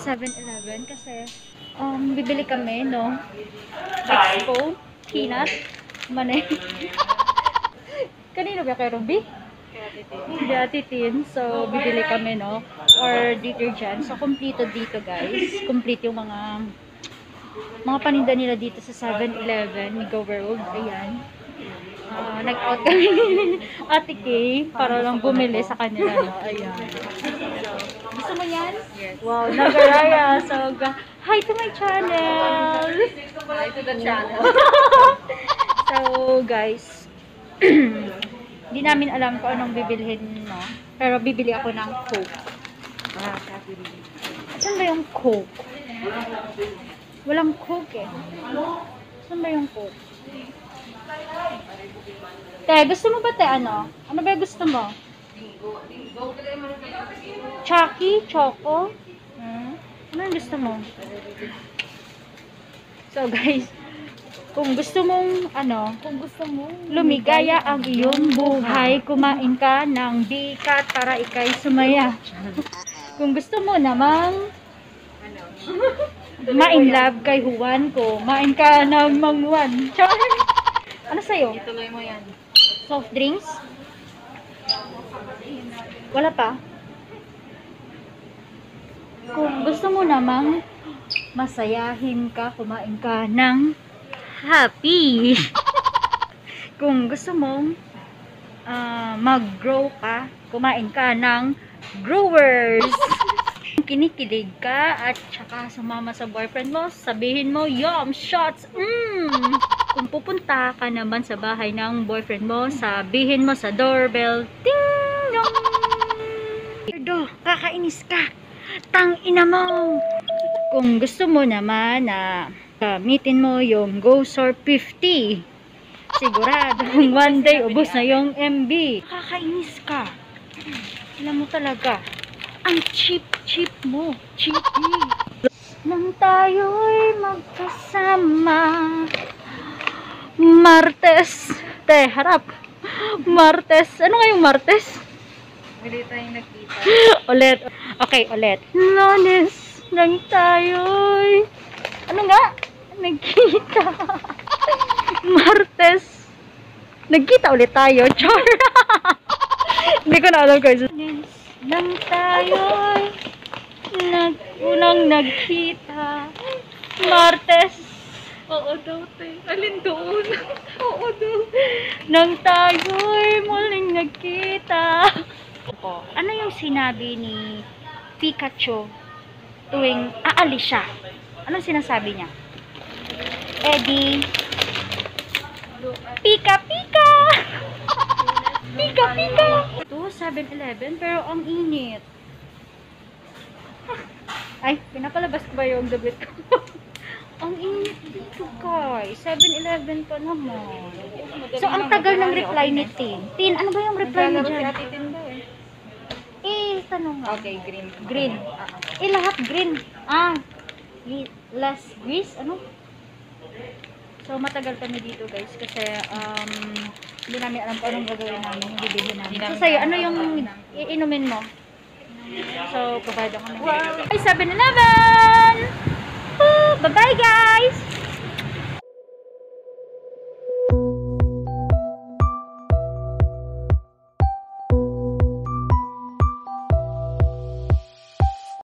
7-Eleven kasi um, bibili kami, no? Expo, peanut, mane. Kanino ba kay Ruby? Hindi, Ate Tin. So, bibili kami, no? Or detergent. So, kompleto dito, guys. Complete yung mga mga paninda nila dito sa 7-Eleven, Mega World. Ayan. Ah, nag-out kami Ate Kay para lang bumili sa kanila, no? Ayan. Gusto mo yan? Yes. Wow, nagaraya. So, hi to my channel! Hi to the channel. so, guys, hindi namin alam kung anong bibilhin, no? Pero bibili ako ng Coke. Ah. Saan ba yung Coke? Walang Coke eh. Saan ba yung Coke? Te, gusto mo ba te ano? Ano ba gusto mo? Chucky? Choco? Hmm? Ano yung gusto mo? So guys, kung gusto mong ano, Kung gusto mo, lumigaya ang iyong buhay, kumain ka ng bikat para ikay sumaya. Kung gusto mo namang ano? main love kay Juan ko, main ka ng mangwan. Char! Ano sa'yo? Ituloy mo yan. Soft drinks? Wala pa? Kung gusto mo namang masayahin ka, kumain ka ng happy. Kung gusto mong ah, mag-grow ka, kumain ka ng growers. Kinikilig ka at saka sumama sa boyfriend mo, sabihin mo, yum, shots, mmm. Kung pupunta ka naman sa bahay ng boyfriend mo, sabihin mo sa doorbell, ting dong. Do, kakainis ka. Tang ina mo. Kung gusto mo naman na gamitin mo yung GoSor 50, siguradong one day ubos na yung MB. Kakainis ka. Alam mo talaga, ang cheap-cheap mo. Cheapy. Nang tayo'y magkasama. Martes. Te, harap. Martes. Ano nga yung Martes? Hindi tayong nagkita. ulit. Okay, ulit. Lunes nang tayo'y... Ano nga? Nagkita. Martes. Nagkita ulit tayo. Char. Hindi ko na alam guys. Lunes nang tayo'y nag unang nagkita. Martes. Oo daw, te. Alin doon? Oo daw. Nang tayo'y muling nagkita. Ano yung sinabi ni Pikachu tuwing aalis siya? Anong sinasabi niya? Eddie, Pika Pika! Pika Pika! Ito, 7-Eleven, pero ang init. Ay, pinapalabas ko ba yung debit ko? ang init dito, guys. 7-Eleven pa naman. So, ang tagal ng reply ni Tin. Tin, ano ba yung reply mo Naglalaro nga. Okay, green. Green. Eh, lahat green. Ah, less grease, ano? So, matagal kami dito, guys, kasi um, hindi namin alam kung anong gagawin namin, yung bibili namin. So, sa'yo, ano yung iinumin mo? So, provide ako ng Wow! Ay, 7-Eleven! Woo! Bye-bye, guys!